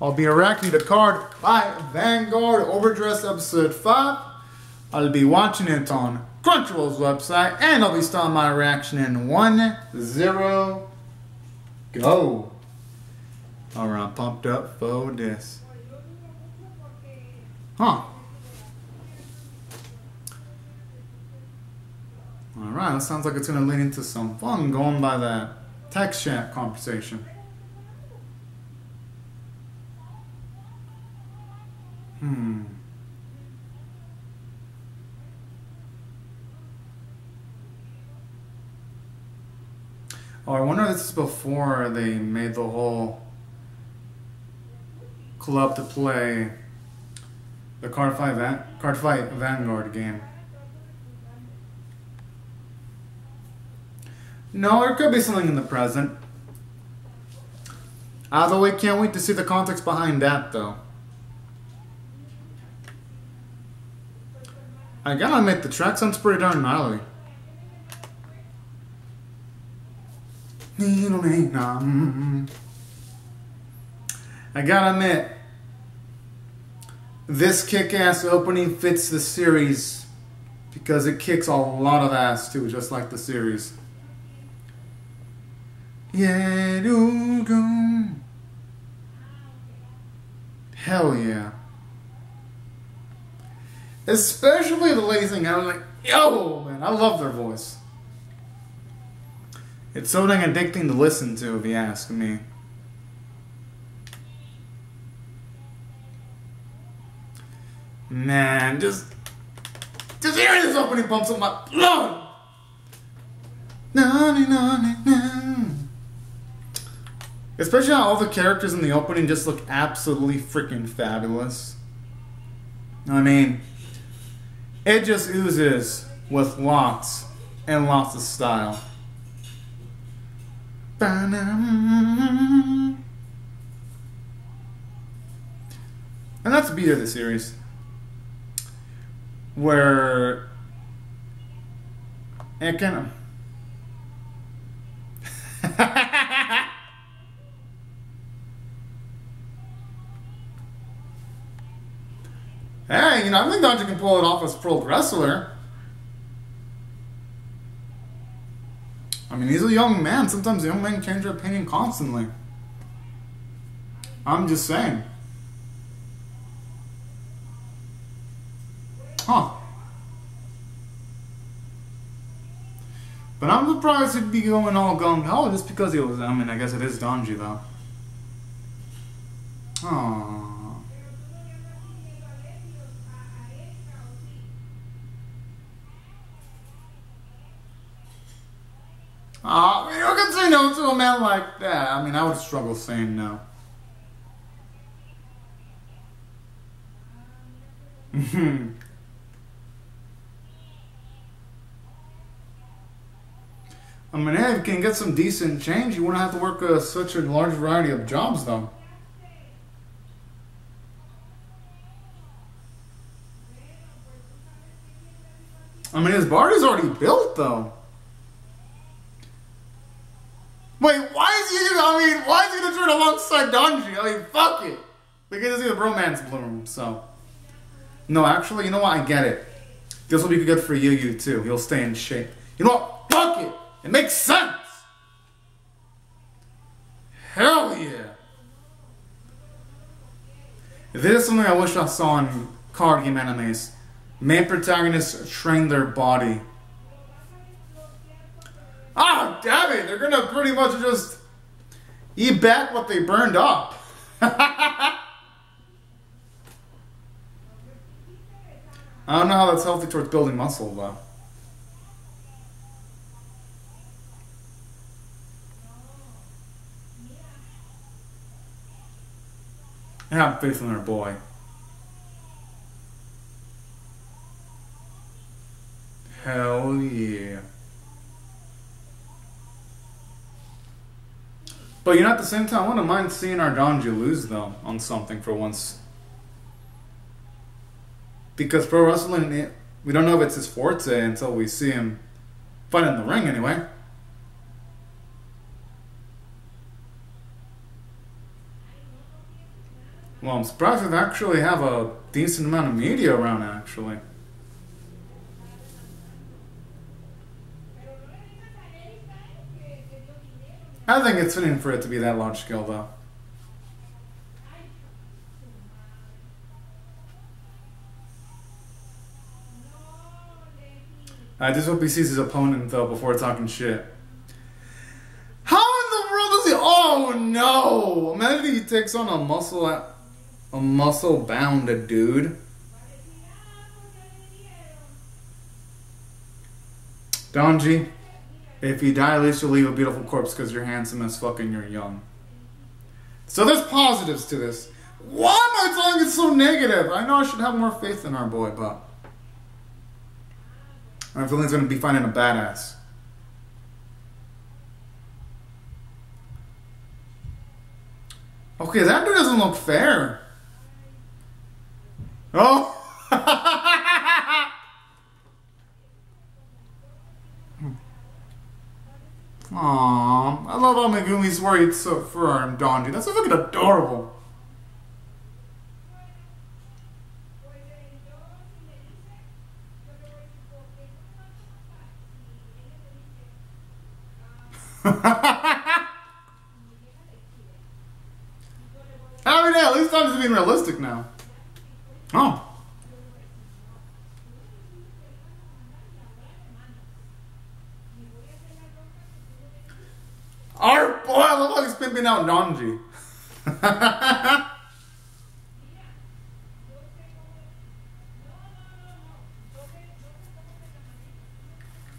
I'll be reacting to card by Vanguard Overdress Episode 5. I'll be watching it on Crunchyroll's website, and I'll be starting my reaction in 1 0 go. Alright, pumped up for this. Huh. Alright, that sounds like it's gonna lead into some fun going by that text chat conversation. Hmm. Oh, I wonder if this is before they made the whole club to play the card fight Vanguard game. No, there could be something in the present. Although we can't wait to see the context behind that, though. I gotta admit, the track sounds pretty darn gnarly. I gotta admit, this kick-ass opening fits the series because it kicks a lot of ass too, just like the series. Yeah. Hell yeah. Especially the lady thing. I was like, yo, man, I love their voice. It's so dang addicting to listen to, if you ask me. Man, just just hearing this opening pumps up my blood. Na, na, na, na. Especially how all the characters in the opening just look absolutely freaking fabulous. I mean, it just oozes with lots and lots of style. And that's the beat of the series. Where it kind of Hey, you know, I think Dodger can pull it off as pro wrestler. I mean, he's a young man. Sometimes young men change their opinion constantly. I'm just saying. Huh. But I'm surprised he'd be going all gung ho just because he was. I mean, I guess it is Donji though. Aww. Uh, you can say no to a man like that. I mean, I would struggle saying no. I mean, hey, if you can get some decent change, you wouldn't have to work uh, such a large variety of jobs, though. I mean, his is already built, though. Wait, why is he? I turn alongside Donji? I mean, fuck it. Because he's a romance bloom. So, no, actually, you know what? I get it. This will be good for you, you too. You'll stay in shape. You know what? Fuck it. It makes sense. Hell yeah. This is something I wish I saw in card game animes. Main protagonists train their body Ah, damn it! They're gonna pretty much just eat back what they burned up. I don't know how that's healthy towards building muscle, though. I have faith in our boy. Hell yeah. But you know, at the same time, I wouldn't mind seeing our Donji lose though on something for once. Because pro wrestling, we don't know if it's his forte until we see him fight in the ring anyway. Well, I'm surprised they actually have a decent amount of media around, actually. I think it's fitting for it to be that large scale, though. I just hope he sees his opponent, though, before talking shit. How in the world does he? Oh no! Imagine he takes on a muscle, a muscle bound dude. Donji, if you die, at least you'll leave a beautiful corpse because you're handsome as fuck and you're young. So there's positives to this. Why am I telling it so negative? I know I should have more faith in our boy, but feel he's gonna be finding a badass. Okay, that dude doesn't look fair. Oh! Aww, I love how Megumi's worried so for him, Donji. That's fucking adorable. Mean, yeah, at least Donji's being realistic now. Oh. Our boy, I love how he's pimping out Donji.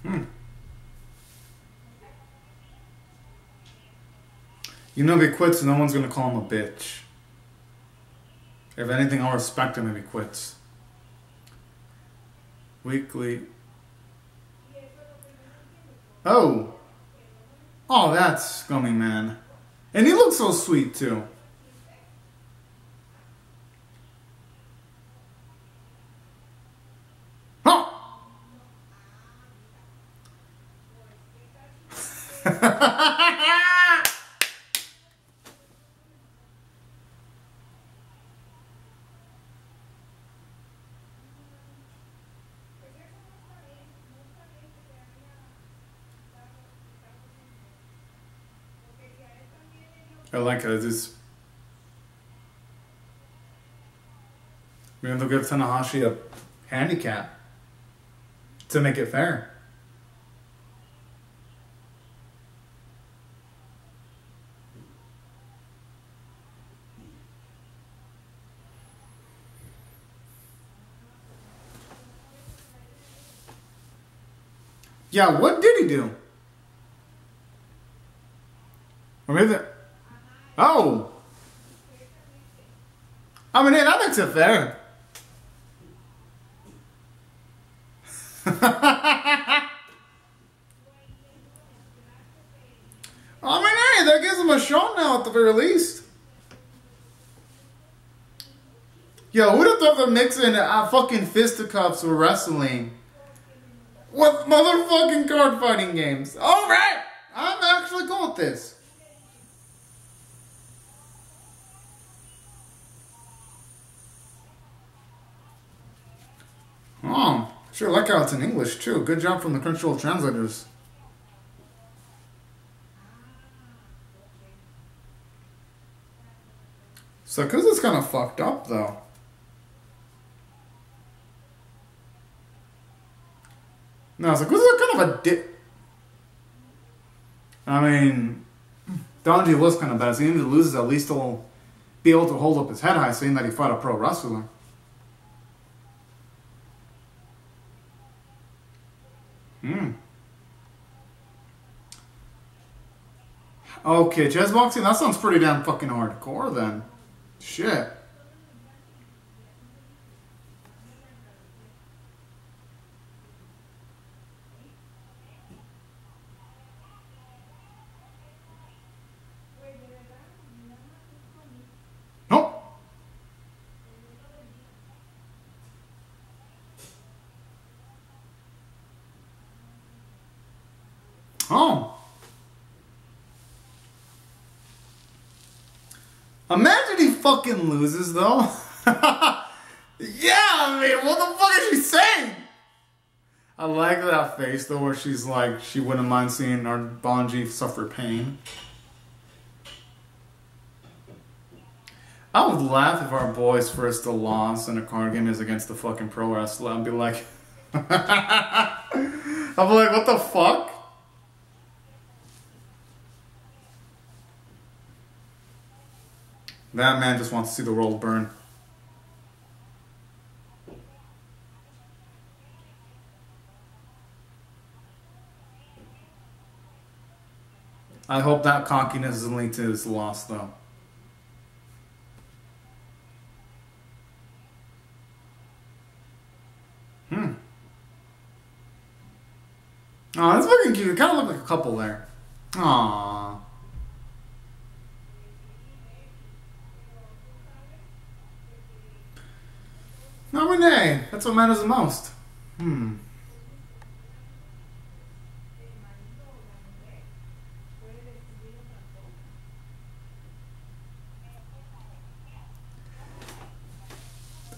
hmm. You know, if he quits, no one's gonna call him a bitch. If anything, I'll respect him if he quits. Weekly. Oh. Oh, that's scummy, man. And he looks so sweet, too. Huh! I like it. It's We're gonna give Tanahashi a handicap to make it fair. Yeah, what did he do? Or maybe Oh! I mean, that it fair. I mean, hey, that gives him a shot now at the very least. Yo, who'd have thought that mixing uh, fucking fisticuffs with wrestling with motherfucking card fighting games? Alright! I'm actually cool with this. Oh, sure like how it's in English too. Good job from the Crunchyroll translators. It's kind of fucked up though. No, it's kind of a dick. I mean, Donji was kind of bad. So he loses, at least he'll be able to hold up his head high, saying that he fought a pro wrestler. Hmm. Okay, chess boxing? That sounds pretty damn fucking hardcore then. Shit. Nope. Oh. Imagine he fucking loses though. yeah, I mean, what the fuck is she saying? I like that face though, where she's like, she wouldn't mind seeing our Donji suffer pain. I would laugh if our boys' first loss in a card game is against the fucking pro wrestler. I'd be like, I'd be like, what the fuck? That man just wants to see the world burn. I hope that cockiness is linked to his loss, though. Hmm. Oh, that's fucking cute. It kind of look like a couple there. Aww. That's what matters the most. Hmm.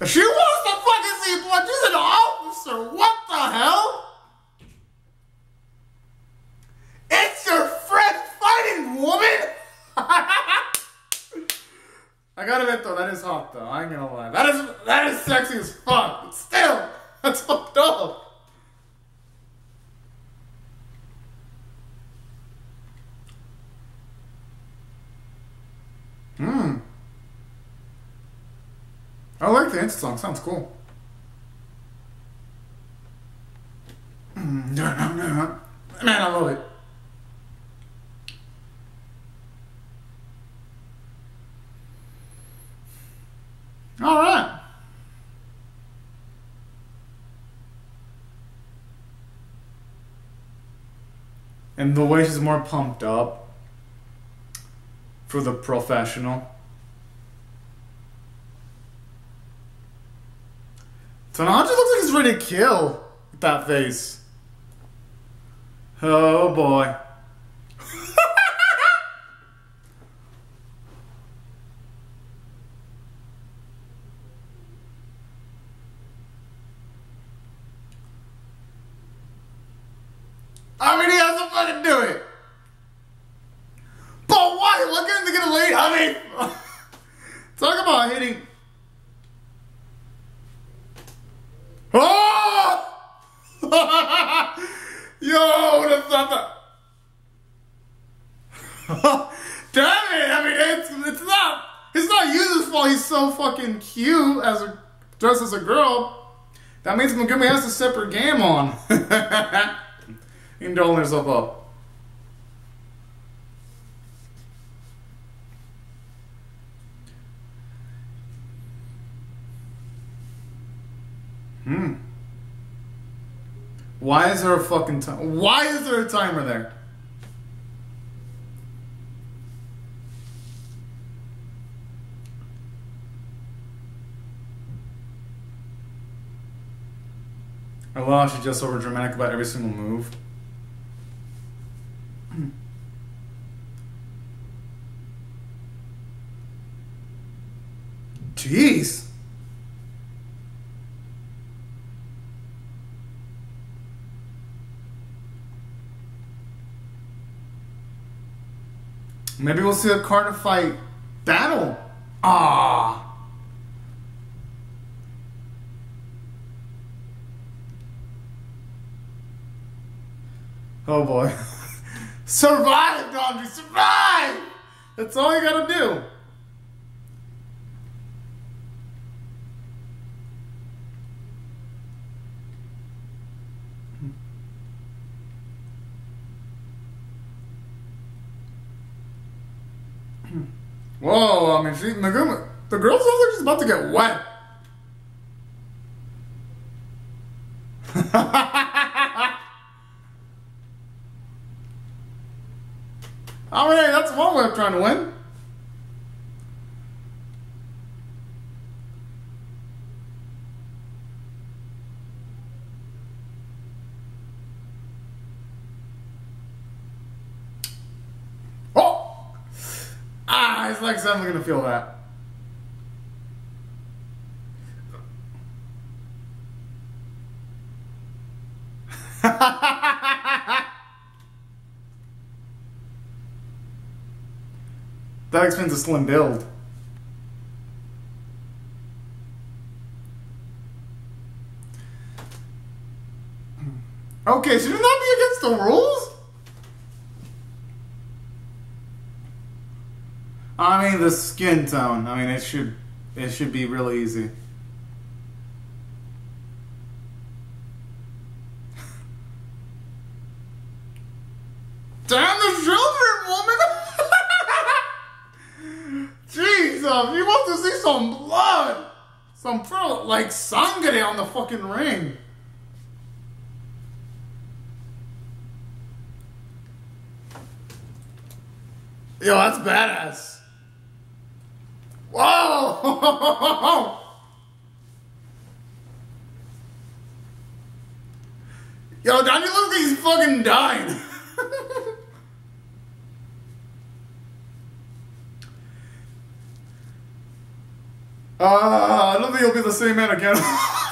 She wants to fucking see blood. She's an officer. What the hell? It's your friend fighting woman? I gotta admit though, that is hot though. I ain't gonna lie. That is that is sexy as fuck. But still, that's fucked up. Hmm. I like the answer song. Sounds cool. Mm, Man, I love it. All right. And the way she's more pumped up for the professional. Tanahashi looks like he's ready to kill with that face. Oh boy. I mean, he has to fucking do it. But why? Look at him to get a lead. I mean, talk about hitting. Oh! Yo, what a thought Damn it! I mean, it's it's not it's not Yuzu's fault. He's so fucking cute as a dressed as a girl. That means Megumi has a separate game on. you can doling herself up. Hmm. Why is there a fucking time? Why is there a timer there? I love she's just over dramatic about every single move. Jeez. Maybe we'll see a Carter fight battle. Ah. Oh boy. survive, Dondry, survive! That's all you gotta do. Whoa, I mean, she, Megumi, the girl sounds like she's about to get wet. I mean, that's one way of trying to win. Oh! Ah, it's like someone's gonna feel that. That explains a slim build. Okay, should it not be against the rules? I mean the skin tone. I mean it should it should be really easy. Damn the children, woman! Jesus, you want to see some blood! Some pro like sangre on the fucking ring. Yo, that's badass. Whoa! Yo, Donnie looks like he's fucking dying. uh, I don't think he'll be the same man again.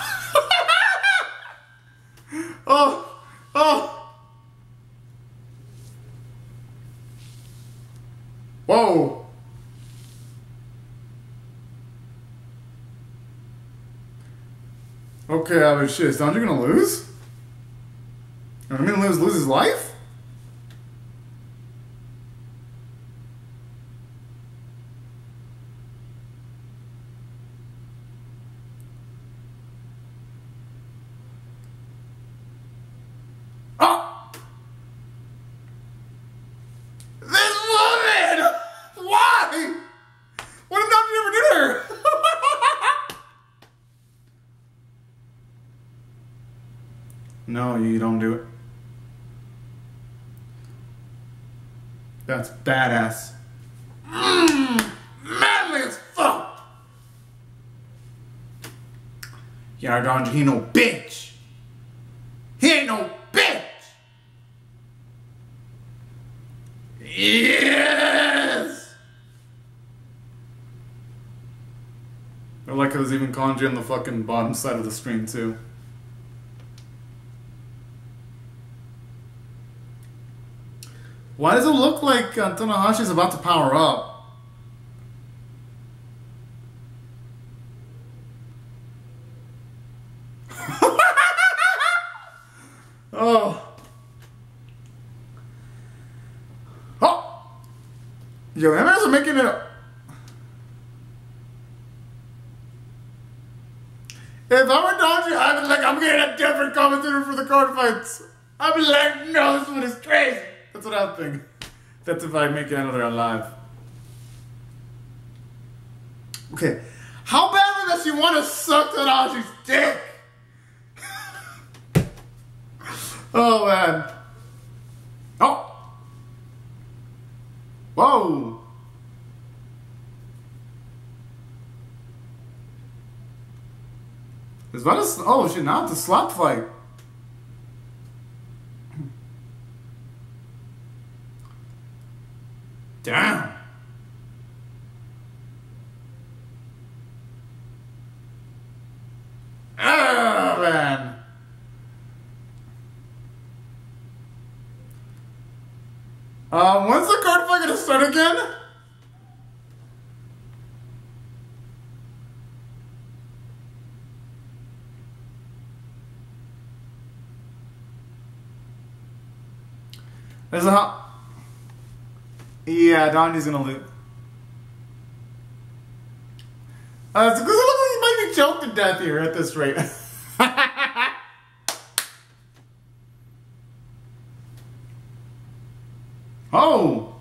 oh, oh. Whoa! Okay, I mean, shit, is Donji gonna lose? I mean, lose, lose his life? Oh! This woman! Why? What did Donji ever do to her? no, you don't do it. That's badass. Mmm! Manly as fuck! Yeah, Donji, he no bitch! He ain't no bitch! Yes! I like how there's even kanji on the fucking bottom side of the screen too. Why does it look like uh, is about to power up? oh. Oh! Yo, are making it. If I were Donji, I'd be like, I'm getting a different commentator for the card fights. I'd be like, no, this one is crazy. That's what I'm. That's if I make another alive. Okay. How badly does she want to suck Tanahashi dick? oh, man. Oh! Whoa! Is that a... Oh, shit, now it's a slap fight. Damn. Oh, man. Um, when's the card fight gonna start again? There's a yeah, Donnie's gonna lose. Uh, because it looks like he might be choked to death here at this rate. oh!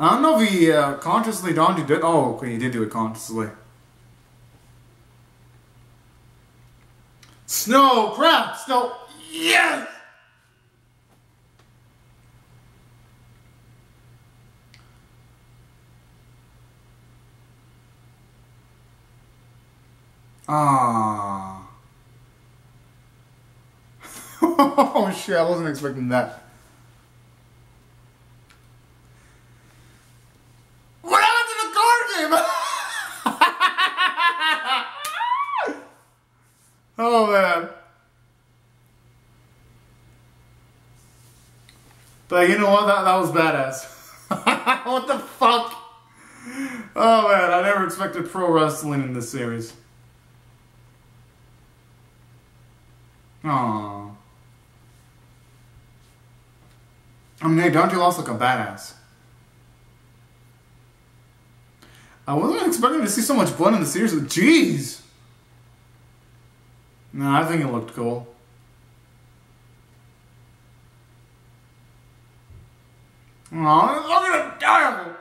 I don't know if he uh, consciously Donnie did. Oh, okay, he did do it consciously. Snow, crap, snow, yes! Ah. oh shit, I wasn't expecting that. What happened to the car game? oh man. But you know what? That, that was badass. what the fuck? Oh man, I never expected pro wrestling in this series. Aww. I mean, hey, Dante lost like a badass. I wasn't expecting to see so much blood in the series. Jeez. No, I think it looked cool. Look at him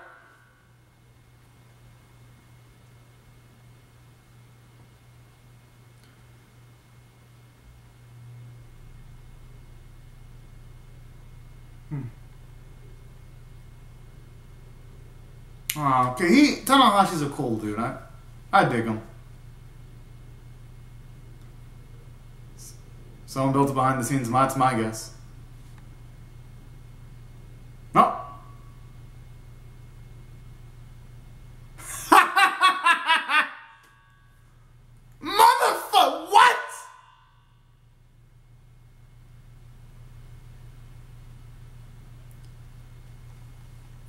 Oh, okay, he Tanahashi's a cool dude. I I dig him. Someone built it behind the scenes. That's my guess. No. Motherfucker! What?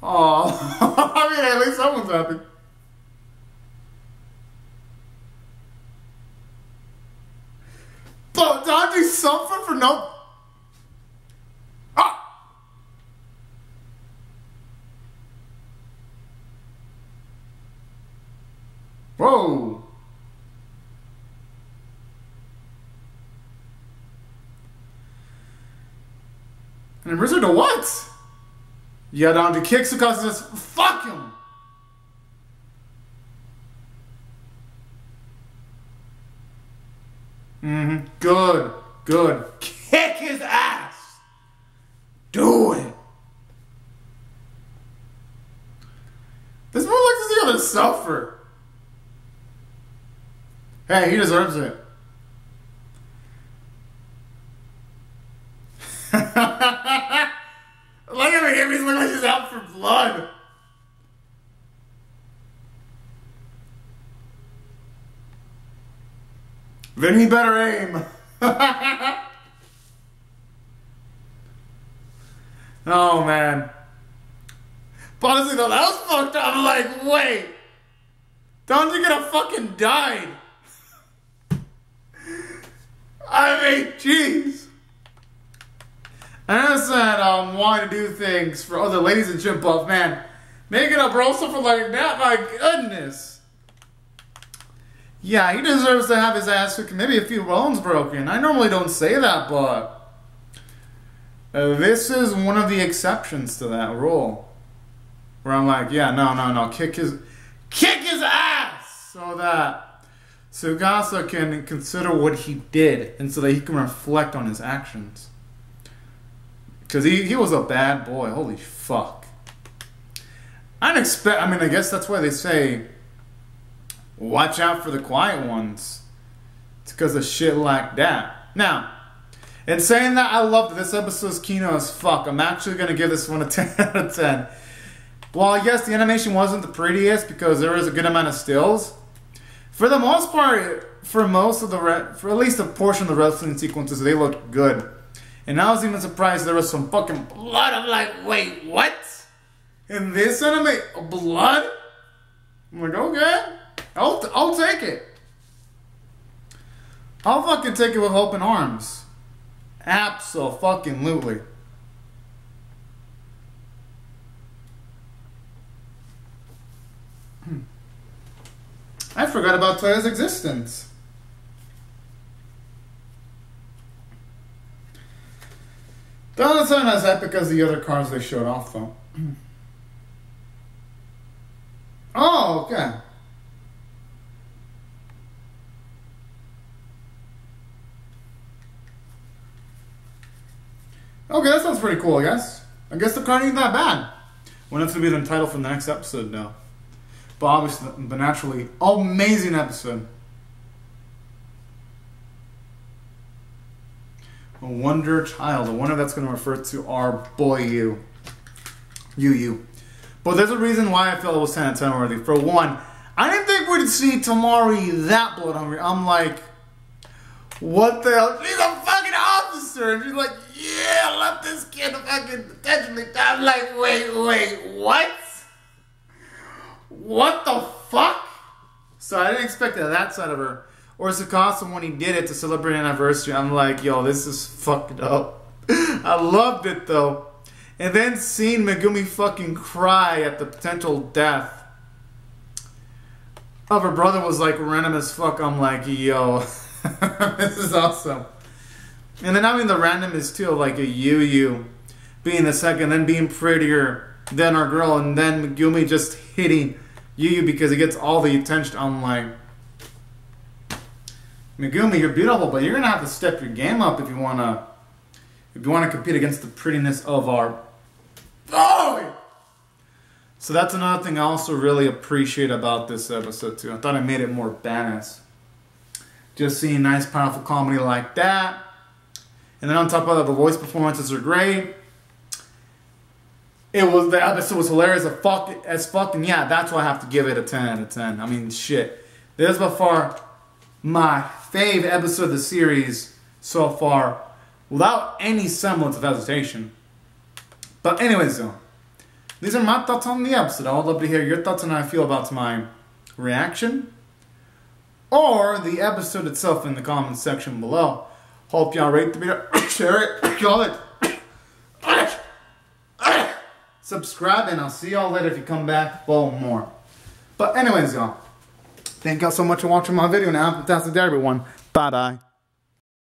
Oh, I mean, at least someone's happy. But don't you suffer for no? Ah! Whoa! And Rizzo to what? To kicks because says, fuck him. Mm-hmm. Good. Good. Kick his ass. Do it. This man likes to see others suffer. Hey, he deserves it. Look at him, he's looking like he's out for blood. Then he better aim. oh man. But honestly though, that was fucked up. I'm like, wait. Don't you get a fucking died? I mean, jeez. I understand um, wanting to do things for other ladies in Jim Buff, man. Making up bro for like that, my goodness. Yeah, he deserves to have his ass kicked, maybe a few bones broken. I normally don't say that, but uh, this is one of the exceptions to that rule. Where I'm like, yeah, no, no, no, kick his, kick his ass, so that Sugasa can consider what he did, and so that he can reflect on his actions. Because he, he was a bad boy. Holy fuck. I expect, I mean, I guess that's why they say, watch out for the quiet ones. It's because of shit like that. Now, in saying that, I love this episode's Kino as fuck. I'm actually going to give this one a 10 out of 10. While, yes, the animation wasn't the prettiest because there was a good amount of stills, for the most part, for most of the, re- for at least a portion of the wrestling sequences, they looked good. And I was even surprised there was some fucking blood. I'm like, wait, what? In this anime, blood? I'm like, okay, I'll, I'll take it. I'll fucking take it with open arms. Absolutely. Hmm. I forgot about Toya's existence. Doesn't sound as epic as the other cars they showed off, though. oh, okay. Okay, that sounds pretty cool, I guess. I guess the car ain't that bad. Well, that's gonna be the title for the next episode, now. But obviously, but naturally, amazing episode. A wonder child, a wonder that's going to refer to our boy you. You, you. But there's a reason why I felt it was 10 out of 10 worthy. For one, I didn't think we'd see Tomari that blood hungry. I'm like, what the hell? She's a fucking officer. And she's like, this kid fucking potentially die. I'm like, wait, wait, what? What the fuck? So I didn't expect that, that side of her. Or Sakasa when he did it to celebrate an anniversary. I'm like, yo, this is fucked up. I loved it though. And then seeing Megumi fucking cry at the potential death of her brother was like random as fuck. I'm like, yo, this is awesome. And then having the randomness too like a Yu Yu being the second, then being prettier than our girl, and then Megumi just hitting Yu Yu because he gets all the attention. I'm like, Megumi, you're beautiful, but you're gonna have to step your game up if you wanna if you wanna compete against the prettiness of our Oh! So that's another thing I also really appreciate about this episode too. I thought I made it more badass. Just seeing nice, powerful comedy like that. And then on top of that, the voice performances are great. It was the episode was hilarious as fuck as fucking yeah, that's why I have to give it a 10 out of 10. I mean shit. This is by far my fave episode of the series so far without any semblance of hesitation. But anyways though, these are my thoughts on the episode. I would love to hear your thoughts on how I feel about my reaction or the episode itself in the comments section below. Hope y'all rate the video, share it, it. Subscribe and I'll see y'all later if you come back for more. But anyways y'all, thank y'all so much for watching my video now. Fantastic day everyone. Bye bye.